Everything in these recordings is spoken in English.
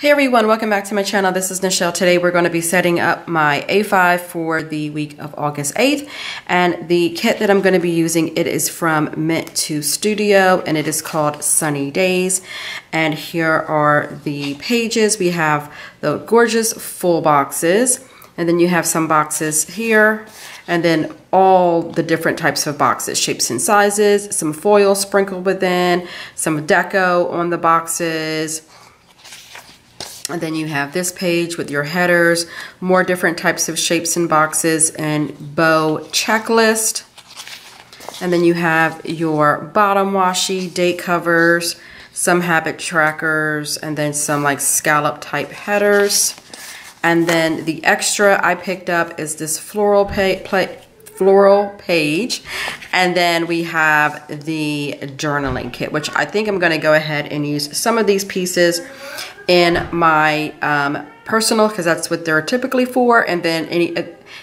Hey everyone, welcome back to my channel. This is Nichelle. Today we're going to be setting up my A5 for the week of August 8th. And the kit that I'm going to be using, it is from Mintu Studio and it is called Sunny Days. And here are the pages. We have the gorgeous full boxes and then you have some boxes here and then all the different types of boxes, shapes and sizes, some foil sprinkled within, some deco on the boxes, and then you have this page with your headers, more different types of shapes and boxes, and bow checklist. And then you have your bottom washi date covers, some habit trackers, and then some like scallop type headers. And then the extra I picked up is this floral pa floral page. And then we have the journaling kit, which I think I'm gonna go ahead and use some of these pieces in my um, personal because that's what they're typically for and then any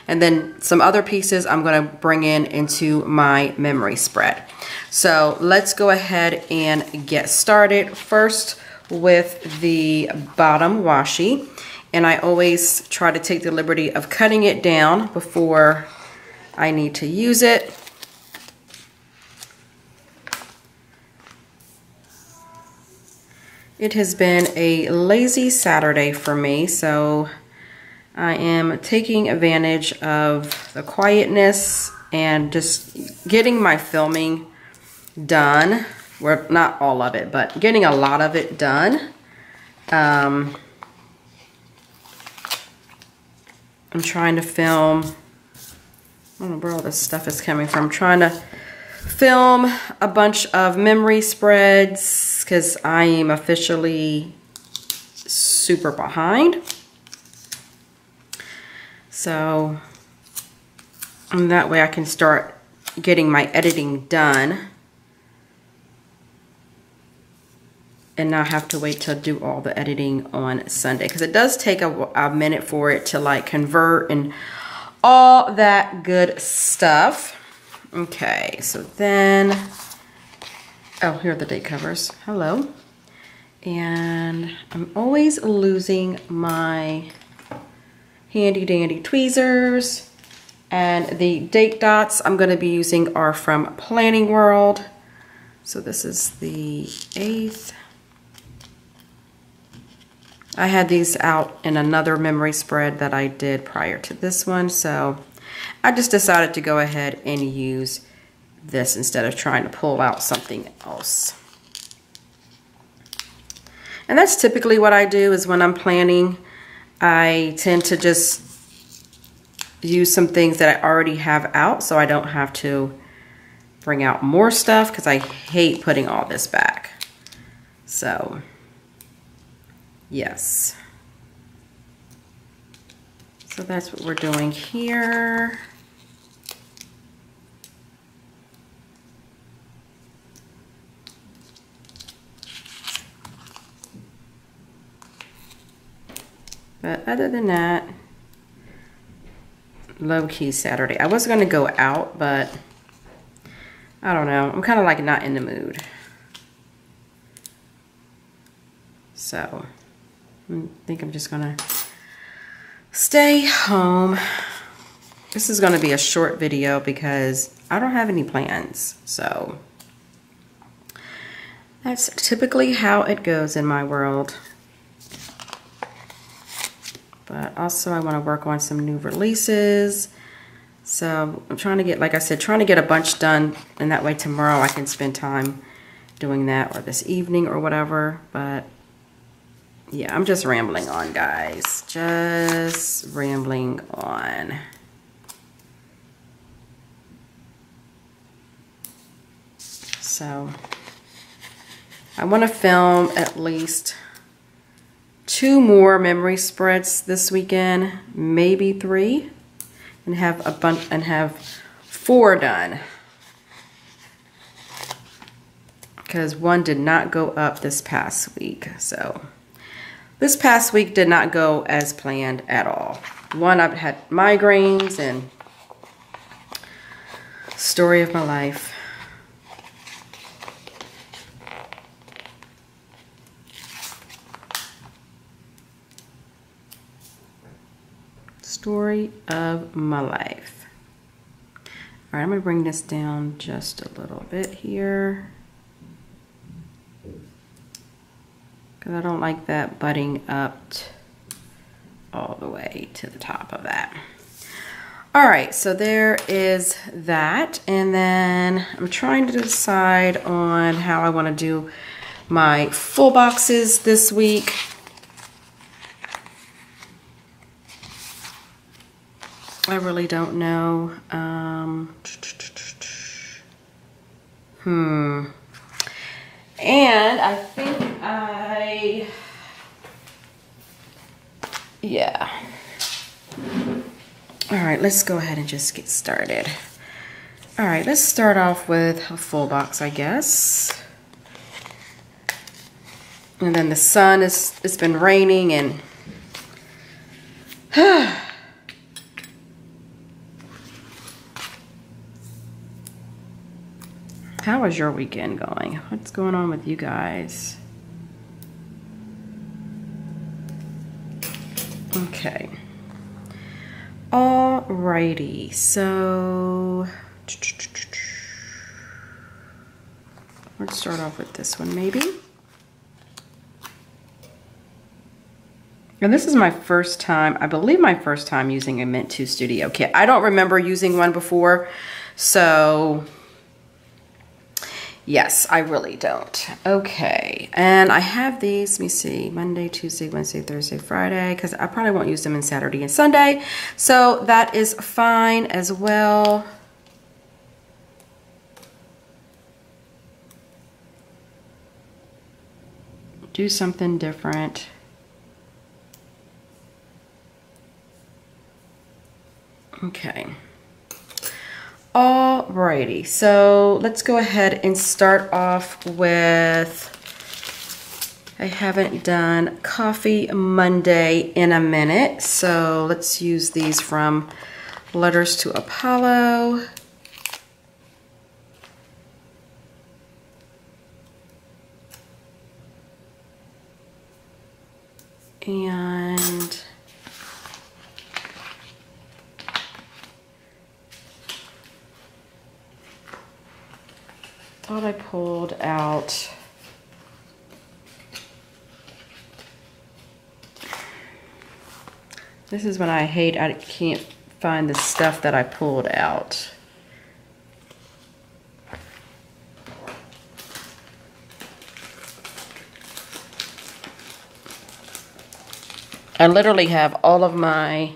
and then some other pieces I'm going to bring in into my memory spread. So let's go ahead and get started first with the bottom washi and I always try to take the liberty of cutting it down before I need to use it It has been a lazy Saturday for me, so I am taking advantage of the quietness and just getting my filming done. Well, not all of it, but getting a lot of it done. Um, I'm trying to film, I don't know where all this stuff is coming from. I'm trying to film a bunch of memory spreads because I am officially super behind. So, and that way I can start getting my editing done and not have to wait to do all the editing on Sunday because it does take a, a minute for it to like convert and all that good stuff. Okay, so then, oh, here are the date covers. Hello. And I'm always losing my handy dandy tweezers. And the date dots I'm going to be using are from Planning World. So this is the 8th. I had these out in another memory spread that I did prior to this one. So I just decided to go ahead and use this instead of trying to pull out something else. And that's typically what I do is when I'm planning, I tend to just use some things that I already have out so I don't have to bring out more stuff because I hate putting all this back. So, yes. So that's what we're doing here. But other than that, low-key Saturday. I was going to go out, but I don't know. I'm kind of like not in the mood. So, I think I'm just going to stay home. This is going to be a short video because I don't have any plans. So, that's typically how it goes in my world. But also I want to work on some new releases. So I'm trying to get, like I said, trying to get a bunch done. And that way tomorrow I can spend time doing that or this evening or whatever. But yeah, I'm just rambling on, guys. Just rambling on. So I want to film at least two more memory spreads this weekend, maybe three, and have a bunch and have four done. Because one did not go up this past week. So this past week did not go as planned at all. One, I've had migraines and story of my life. Story of my life. All right, I'm gonna bring this down just a little bit here. Because I don't like that butting up all the way to the top of that. All right, so there is that. And then I'm trying to decide on how I wanna do my full boxes this week. I really don't know. Um, hmm. And I think I, yeah. All right, let's go ahead and just get started. All right, let's start off with a full box, I guess. And then the sun is, it's been raining and How is your weekend going? What's going on with you guys? Okay. Alrighty, so let's start off with this one maybe. And this is my first time, I believe my first time using a Mintu Studio kit. I don't remember using one before, so Yes, I really don't. Okay, and I have these, let me see, Monday, Tuesday, Wednesday, Thursday, Friday, because I probably won't use them in Saturday and Sunday. So that is fine as well. Do something different. Okay. Alrighty, so let's go ahead and start off with, I haven't done Coffee Monday in a minute, so let's use these from Letters to Apollo. And thought I pulled out This is when I hate I can't find the stuff that I pulled out. I literally have all of my,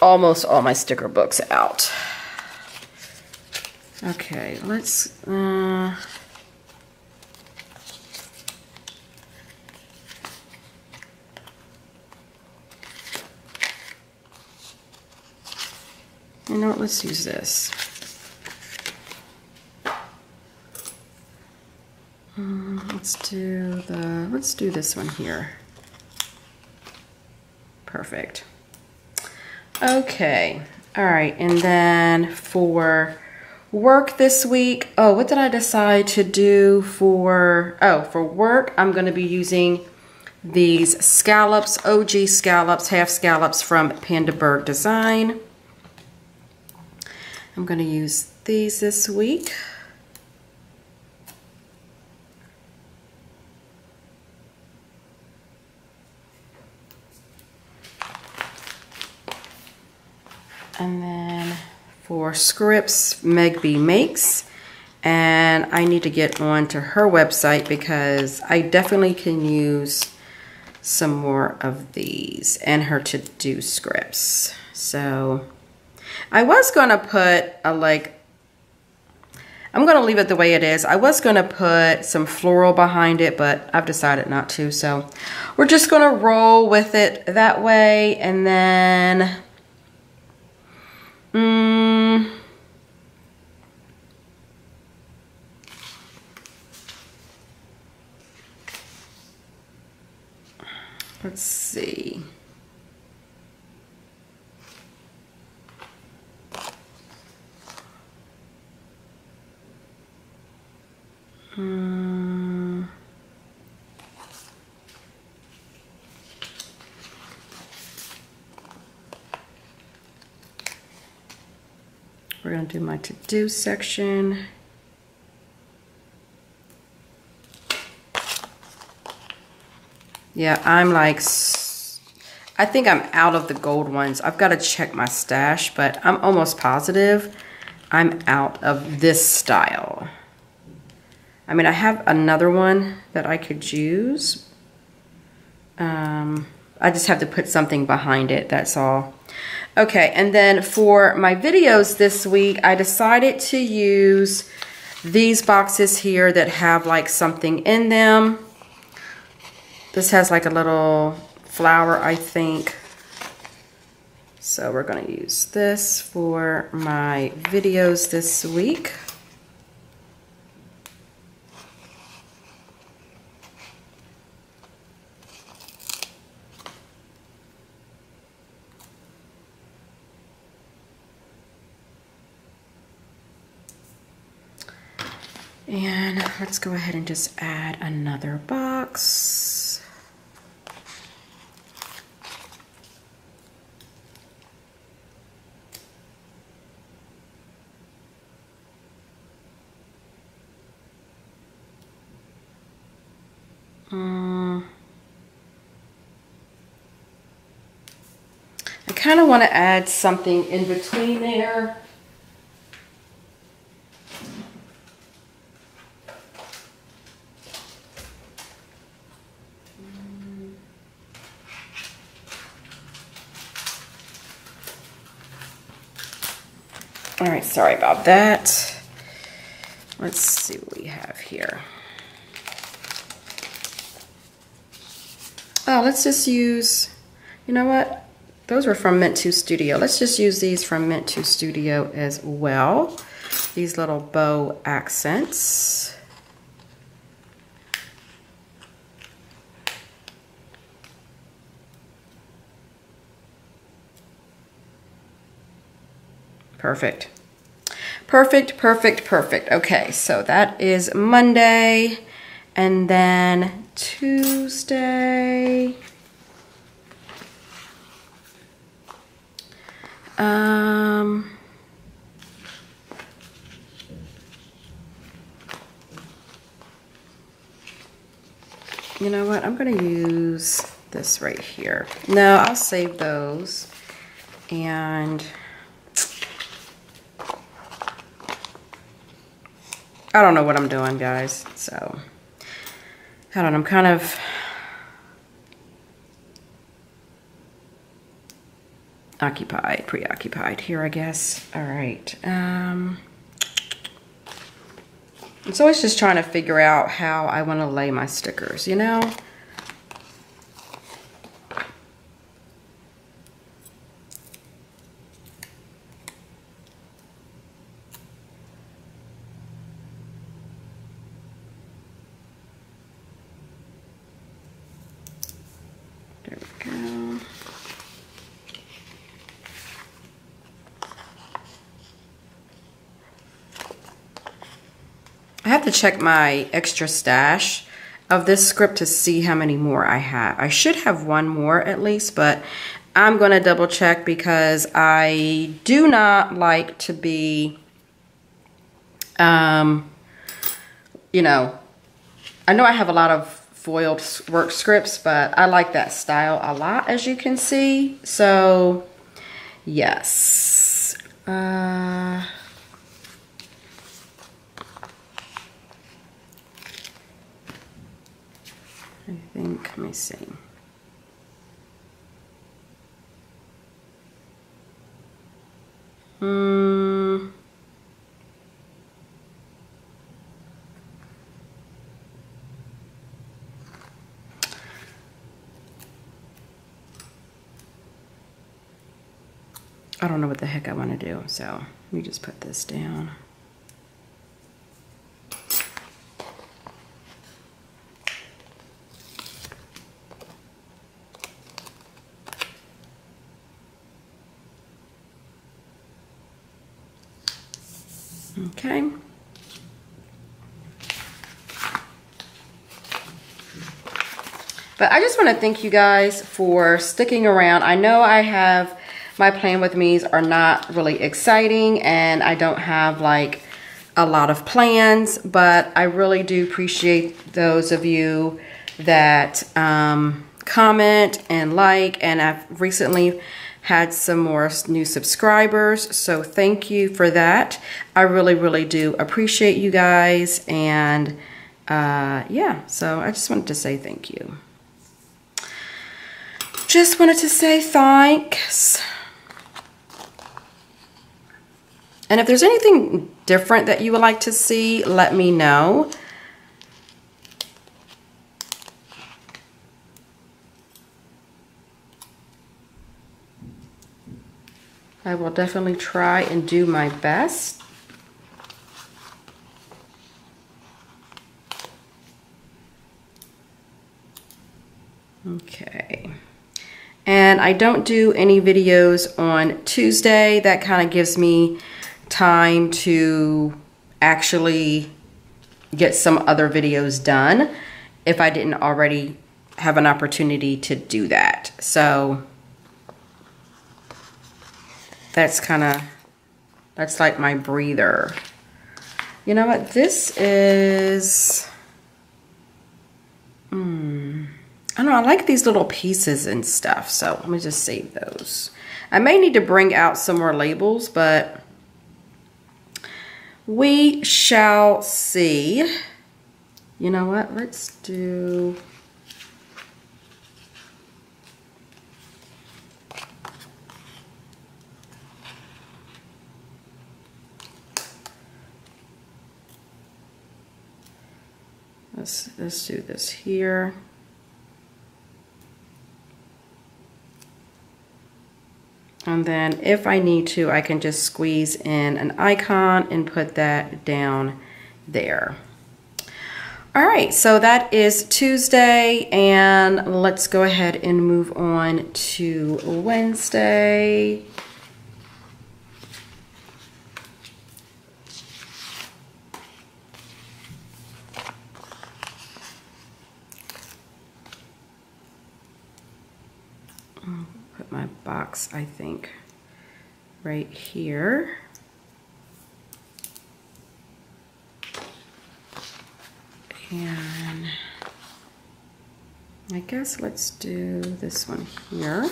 almost all my sticker books out. Okay, let's, uh, you know what, let's use this. Um, let's do the, let's do this one here. Perfect. Okay, all right, and then for work this week. Oh, what did I decide to do for, oh, for work, I'm going to be using these scallops, OG scallops, half scallops from Pandabird Design. I'm going to use these this week. And then for scripts Meg B makes and I need to get on to her website because I definitely can use some more of these and her to do scripts. So I was going to put a like, I'm going to leave it the way it is. I was going to put some floral behind it, but I've decided not to. So we're just going to roll with it that way. And then, Let's see. Um, we're going to do my to-do section. Yeah, I'm like, I think I'm out of the gold ones. I've got to check my stash, but I'm almost positive I'm out of this style. I mean, I have another one that I could use. Um, I just have to put something behind it, that's all. Okay, and then for my videos this week, I decided to use these boxes here that have like something in them. This has like a little flower, I think. So we're gonna use this for my videos this week. And let's go ahead and just add another box. I kind of want to add something in between there. All right, sorry about that. Let's see what we have here. Oh, let's just use, you know what? Those were from Mintu Studio. Let's just use these from Mintu Studio as well. These little bow accents. Perfect. Perfect, perfect, perfect. Okay, so that is Monday. And then Tuesday. Um, you know what? I'm going to use this right here. No, I'll save those. And I don't know what I'm doing, guys. So, Don't know. I'm kind of... occupied, preoccupied here, I guess. All right. Um, it's always just trying to figure out how I want to lay my stickers, you know? To check my extra stash of this script to see how many more I have. I should have one more at least, but I'm going to double check because I do not like to be, um, you know, I know I have a lot of foiled work scripts, but I like that style a lot, as you can see. So, yes. Uh, think, let me see. Hmm. I don't know what the heck I want to do, so let me just put this down. Okay. But I just want to thank you guys for sticking around. I know I have my plan with me's are not really exciting and I don't have like a lot of plans, but I really do appreciate those of you that um, comment and like, and I've recently had some more new subscribers, so thank you for that. I really, really do appreciate you guys, and uh, yeah, so I just wanted to say thank you. Just wanted to say thanks. And if there's anything different that you would like to see, let me know. I will definitely try and do my best. Okay. And I don't do any videos on Tuesday. That kind of gives me time to actually get some other videos done if I didn't already have an opportunity to do that. So that's kind of, that's like my breather. You know what? This is, hmm, I don't know. I like these little pieces and stuff. So let me just save those. I may need to bring out some more labels, but we shall see. You know what? Let's do... Let's, let's do this here. And then if I need to, I can just squeeze in an icon and put that down there. All right, so that is Tuesday, and let's go ahead and move on to Wednesday. Box, I think, right here. And I guess let's do this one here.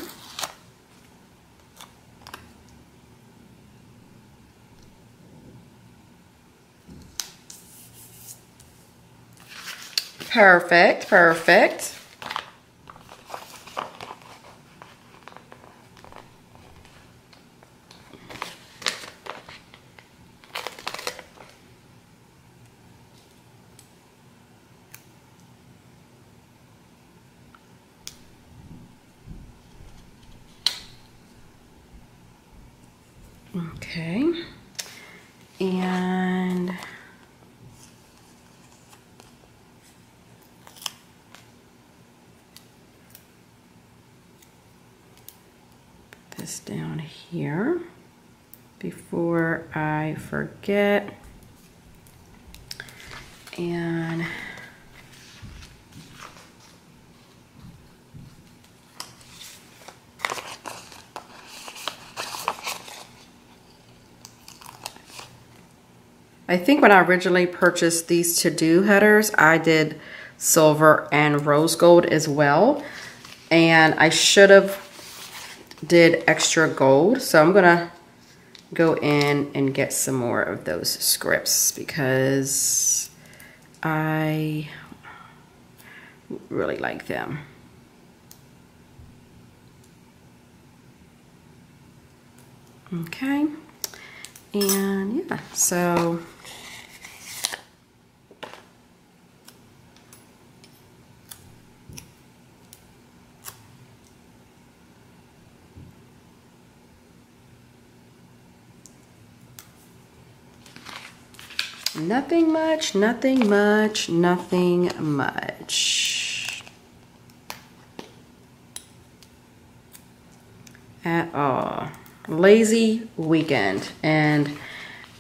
Perfect, perfect. Okay. And put this down here before I forget. And I think when I originally purchased these to-do headers, I did silver and rose gold as well. And I should have did extra gold. So I'm gonna go in and get some more of those scripts because I really like them. Okay. And yeah, so Nothing much, nothing much, nothing much. At all. Lazy weekend. And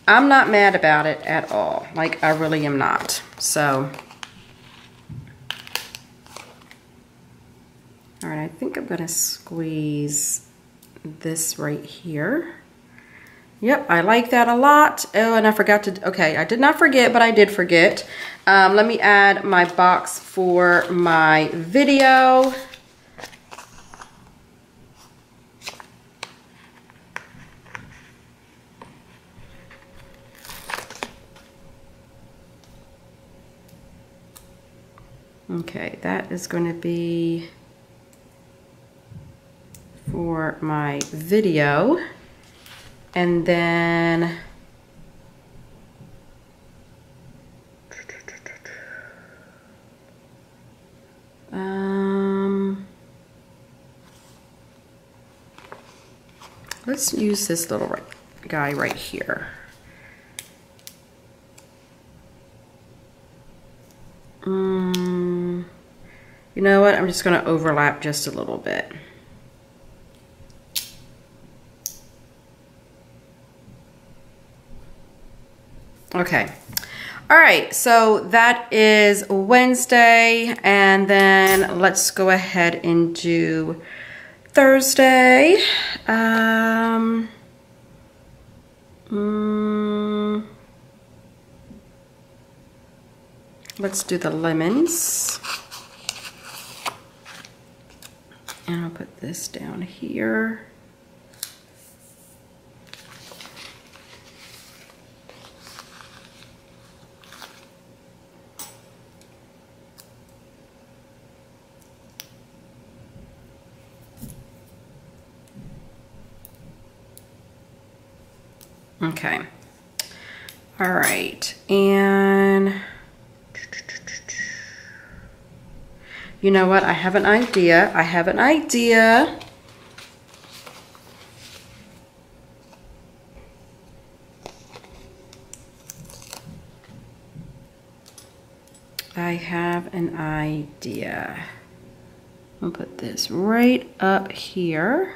I'm not mad about it at all. Like, I really am not. So, all right, I think I'm going to squeeze this right here. Yep, I like that a lot. Oh, and I forgot to, okay, I did not forget, but I did forget. Um, let me add my box for my video. Okay, that is going to be for my video. And then um, let's use this little guy right here. Um, you know what? I'm just going to overlap just a little bit. Okay. All right, so that is Wednesday, and then let's go ahead and do Thursday. Um, mm, let's do the lemons. And I'll put this down here. Okay. All right. And you know what? I have an idea. I have an idea. I have an idea. I'll put this right up here.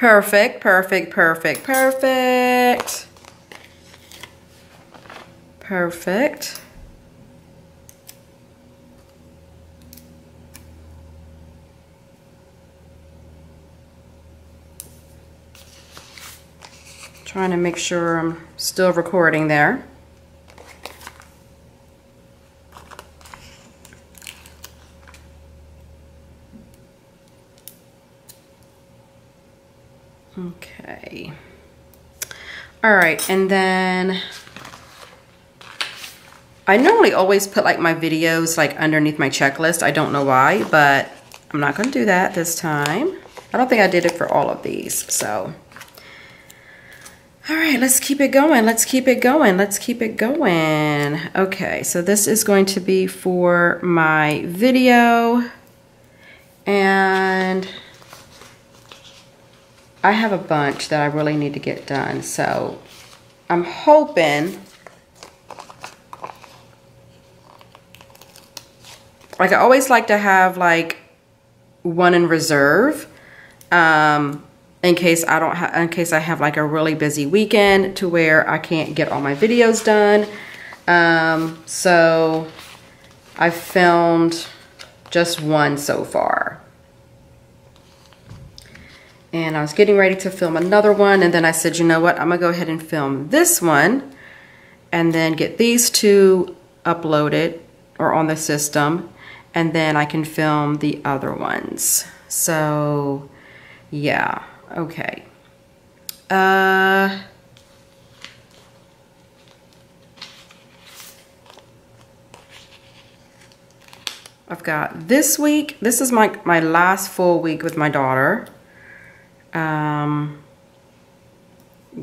Perfect, perfect, perfect, perfect. Perfect. Trying to make sure I'm still recording there. Okay. All right, and then I normally always put like my videos like underneath my checklist. I don't know why, but I'm not gonna do that this time. I don't think I did it for all of these, so. All right, let's keep it going. Let's keep it going. Let's keep it going. Okay, so this is going to be for my video. And I have a bunch that I really need to get done. So I'm hoping, like I always like to have like one in reserve um, in case I don't have, in case I have like a really busy weekend to where I can't get all my videos done. Um, so I've filmed just one so far and I was getting ready to film another one and then I said you know what? I'm gonna go ahead and film this one and then get these two uploaded or on the system and then I can film the other ones. So yeah okay. Uh I've got this week. This is my my last full week with my daughter um,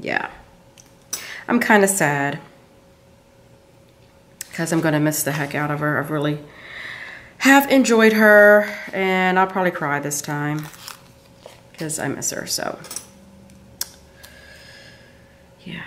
yeah. I'm kind of sad because I'm going to miss the heck out of her. I've really have enjoyed her and I'll probably cry this time because I miss her. So, yeah.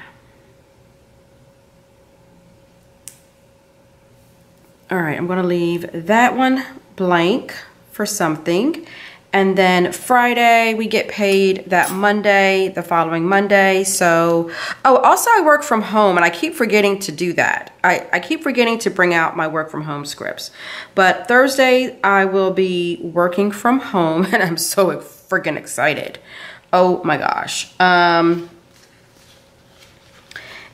All right, I'm going to leave that one blank for something And then Friday, we get paid that Monday, the following Monday. So, oh, also I work from home and I keep forgetting to do that. I, I keep forgetting to bring out my work from home scripts. But Thursday, I will be working from home and I'm so freaking excited. Oh my gosh. Um,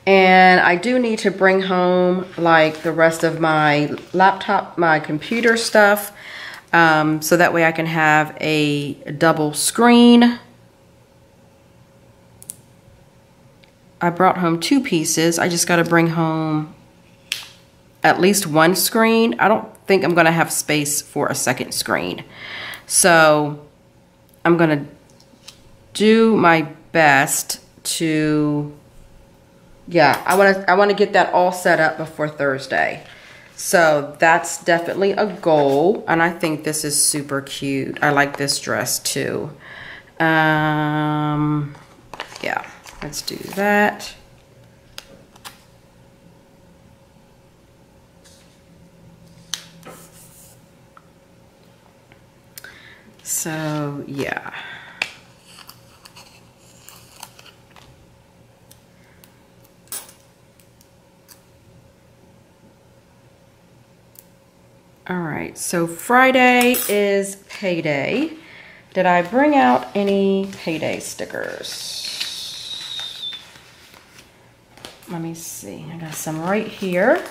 and I do need to bring home like the rest of my laptop, my computer stuff um, so that way I can have a double screen. I brought home two pieces. I just got to bring home at least one screen. I don't think I'm going to have space for a second screen. So I'm going to do my best to, yeah, I want to, I want to get that all set up before Thursday. So that's definitely a goal. And I think this is super cute. I like this dress too. Um, yeah, let's do that. So, yeah. All right, so Friday is payday. Did I bring out any payday stickers? Let me see. I got some right here.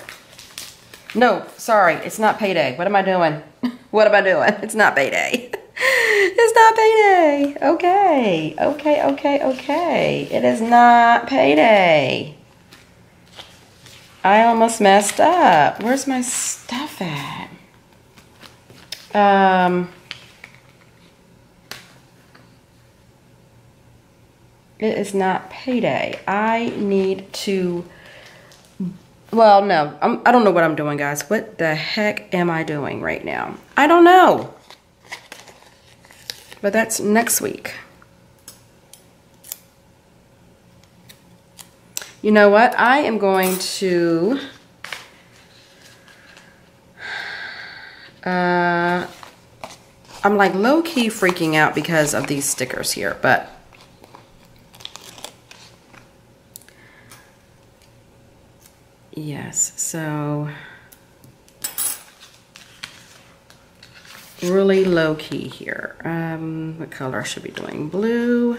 No, sorry, it's not payday. What am I doing? what am I doing? It's not payday. it's not payday. Okay, okay, okay, okay. It is not payday. I almost messed up. Where's my stuff at? Um, it is not payday. I need to, well, no, I'm, I don't know what I'm doing, guys. What the heck am I doing right now? I don't know. But that's next week. You know what? I am going to Uh, I'm like low-key freaking out because of these stickers here, but yes, so really low-key here. Um, what color I should be doing? Blue.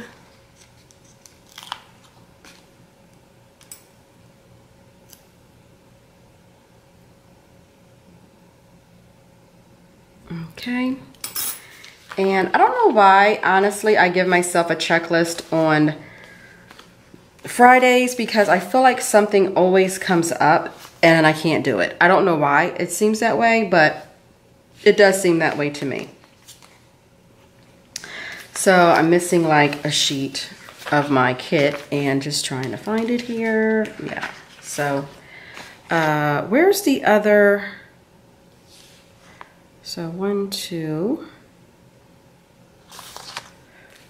Okay. And I don't know why, honestly, I give myself a checklist on Fridays because I feel like something always comes up and I can't do it. I don't know why it seems that way, but it does seem that way to me. So I'm missing like a sheet of my kit and just trying to find it here. Yeah, so uh, where's the other so one, two.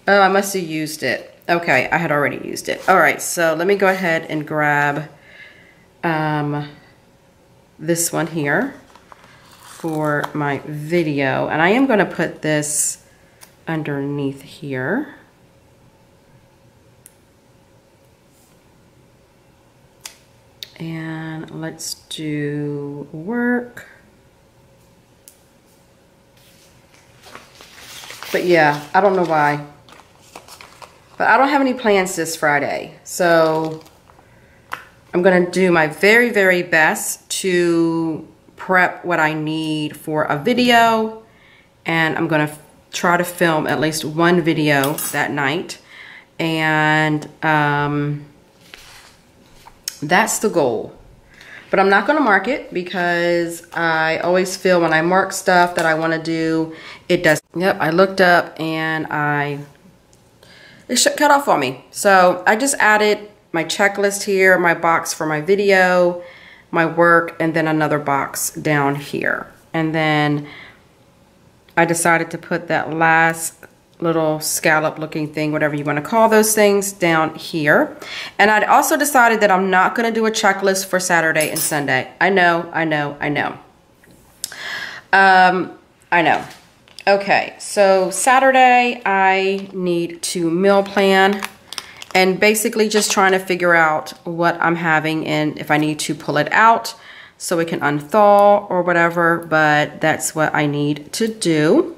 Oh, I must have used it. Okay, I had already used it. All right, so let me go ahead and grab um, this one here for my video. And I am going to put this underneath here. And let's do work. But yeah, I don't know why. But I don't have any plans this Friday. So I'm going to do my very, very best to prep what I need for a video. And I'm going to try to film at least one video that night. And um, that's the goal. But I'm not going to mark it because I always feel when I mark stuff that I want to do, it does. Yep, I looked up and I, it cut off on me. So I just added my checklist here, my box for my video, my work, and then another box down here. And then I decided to put that last little scallop looking thing, whatever you want to call those things, down here. And I'd also decided that I'm not going to do a checklist for Saturday and Sunday. I know, I know, I know. Um, I know. Okay, so Saturday I need to meal plan and basically just trying to figure out what I'm having and if I need to pull it out so it can unthaw or whatever, but that's what I need to do.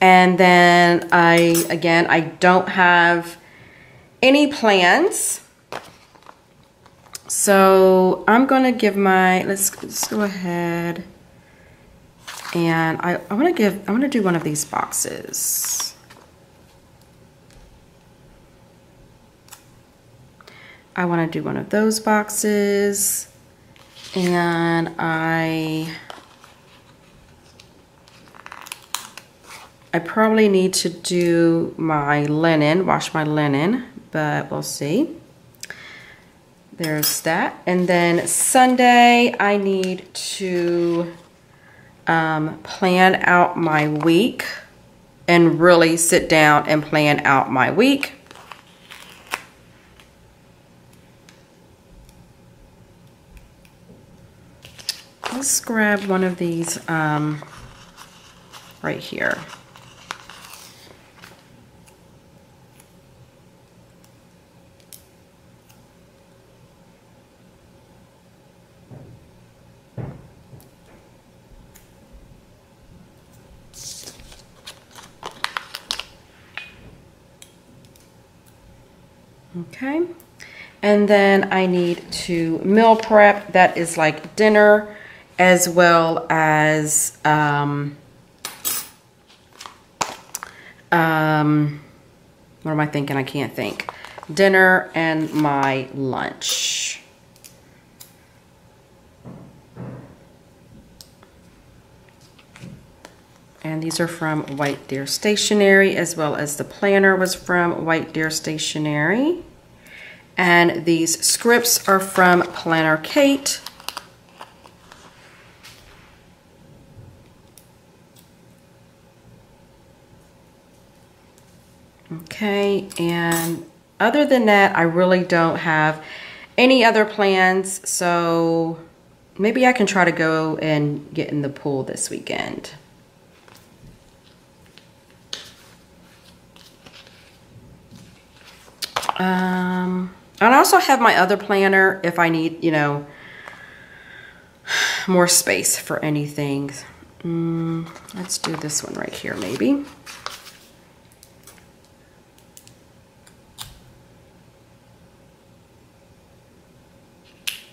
And then I, again, I don't have any plans. So I'm gonna give my, let's, let's go ahead and I, I wanna give, I wanna do one of these boxes. I wanna do one of those boxes and I I probably need to do my linen, wash my linen, but we'll see. There's that. And then Sunday, I need to um, plan out my week and really sit down and plan out my week. Let's grab one of these um, right here. Okay. And then I need to meal prep. That is like dinner as well as um, um, what am I thinking? I can't think. Dinner and my lunch. And these are from White Deer Stationery as well as the planner was from White Deer Stationery. And these scripts are from Planner Kate. Okay, and other than that, I really don't have any other plans, so maybe I can try to go and get in the pool this weekend. Um, and I also have my other planner if I need, you know, more space for anything. Mm, let's do this one right here, maybe.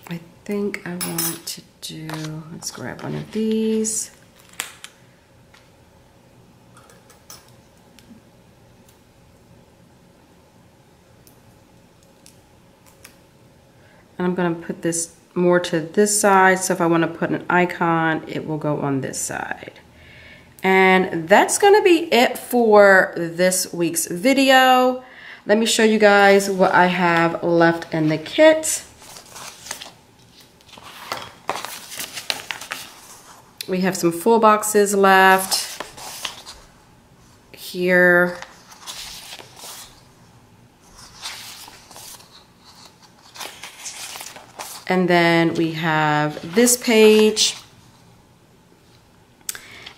I think I want to do, let's grab one of these. And I'm going to put this more to this side. So if I want to put an icon, it will go on this side. And that's going to be it for this week's video. Let me show you guys what I have left in the kit. We have some full boxes left here. And then we have this page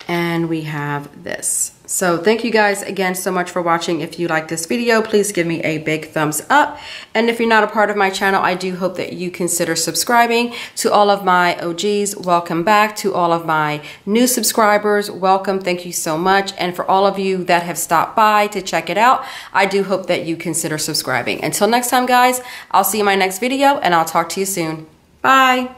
and we have this. So thank you guys again so much for watching. If you like this video, please give me a big thumbs up. And if you're not a part of my channel, I do hope that you consider subscribing. To all of my OGs, welcome back. To all of my new subscribers, welcome. Thank you so much. And for all of you that have stopped by to check it out, I do hope that you consider subscribing. Until next time, guys, I'll see you in my next video and I'll talk to you soon. Bye.